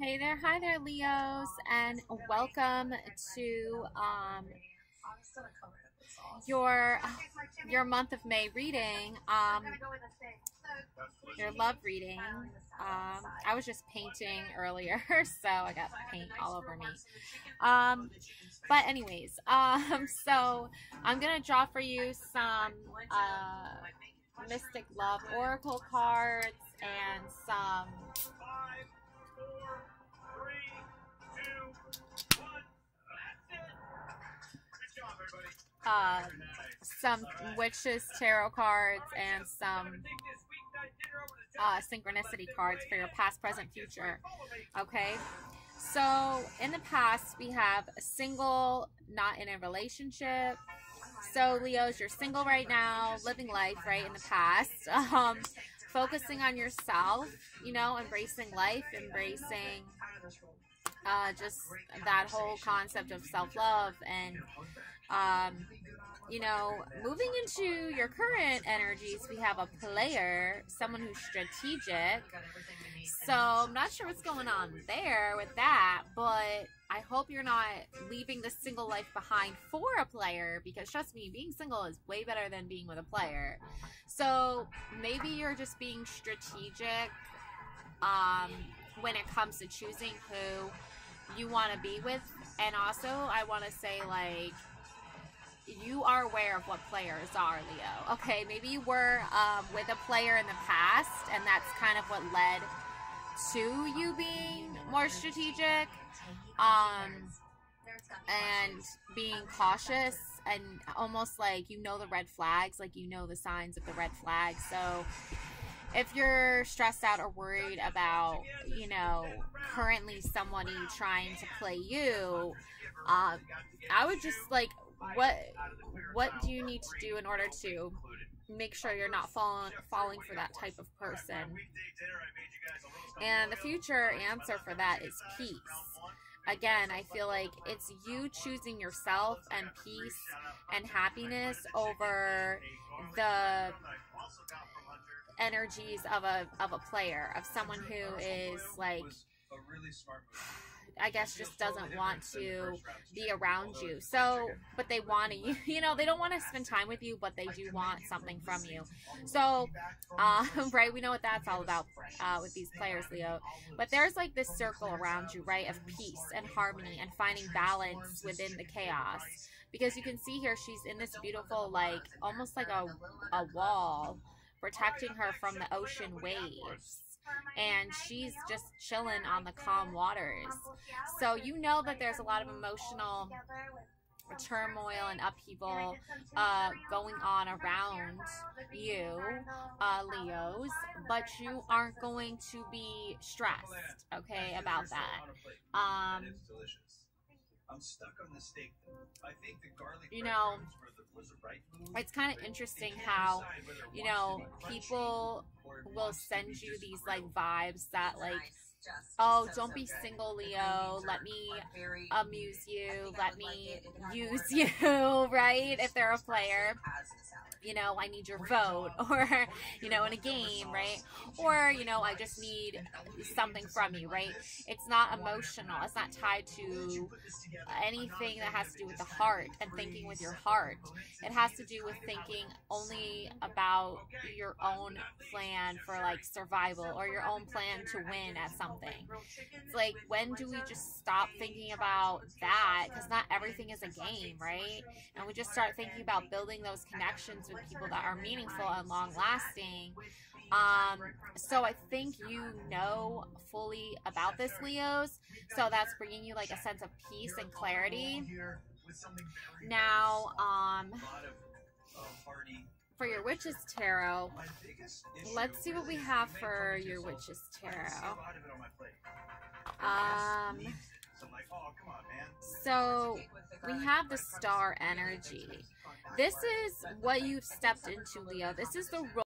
Hey there, hi there, Leos, and welcome to um, your your month of May reading, um, your love reading. Um, I was just painting earlier, so I got paint all over me. Um, but anyways, um, so I'm gonna draw for you some uh, Mystic Love Oracle cards and some uh, some witches tarot cards and some uh, synchronicity cards for your past, present, future. Okay. So in the past, we have a single, not in a relationship. So Leos, you're single right now, living life right in the past. Um, focusing on yourself, you know, embracing life, embracing uh, just that whole concept of self love and um, you know, moving into your current energies, we have a player, someone who's strategic. So I'm not sure what's going on there with that, but I hope you're not leaving the single life behind for a player because trust me, being single is way better than being with a player. So maybe you're just being strategic um, when it comes to choosing who you want to be with. And also, I want to say, like, you are aware of what players are, Leo. Okay, maybe you were um, with a player in the past, and that's kind of what led to you being more strategic um, and being cautious and almost like you know the red flags, like you know the signs of the red flags. So if you're stressed out or worried about, you know, currently somebody trying to play you, uh, I would just like what what do you need to do in order to make sure you're not falling falling for that type of person? And the future answer for that is peace again i feel like it's you choosing yourself and peace and happiness over the energies of a of a player of someone who is like I guess just doesn't want to be around you. So, but they want to, you know, they don't want to spend time with you, but they do want something from you. So, um, right, we know what that's all about uh, with these players, Leo. But there's like this circle around you, right, of peace and harmony and finding balance within the chaos. Because you can see here, she's in this beautiful, like, almost like a, a wall protecting her from the ocean waves and she's just chilling on the calm waters. So you know that there's a lot of emotional turmoil and upheaval uh, going on around you, uh, Leos, but you aren't going to be stressed, okay, about that. Um, I'm stuck on the steak. I think the garlic you know, it's kind of interesting how, you know, people will send you these like vibes that like oh don't be single leo. let me amuse you. let me use you right? If they're a player. you know, I need your vote, or, you know, in a game, right? Or, you know, I just need something from you, right? It's not emotional. It's not tied to anything that has to do with the heart and thinking with your heart. It has to do with thinking only about your own plan for like survival or your own plan to win at something. It's like, when do we just stop thinking about that? Because not everything is a game, right? And we just start thinking about building those connections with people that are meaningful and long lasting. Um, so I think you know fully about this, Leos. So that's bringing you like a sense of peace and clarity. Now, um, for your Witches Tarot, let's see what we have for your Witches Tarot. Um, so we have the star energy. This is what you've stepped into, Leo. This is the role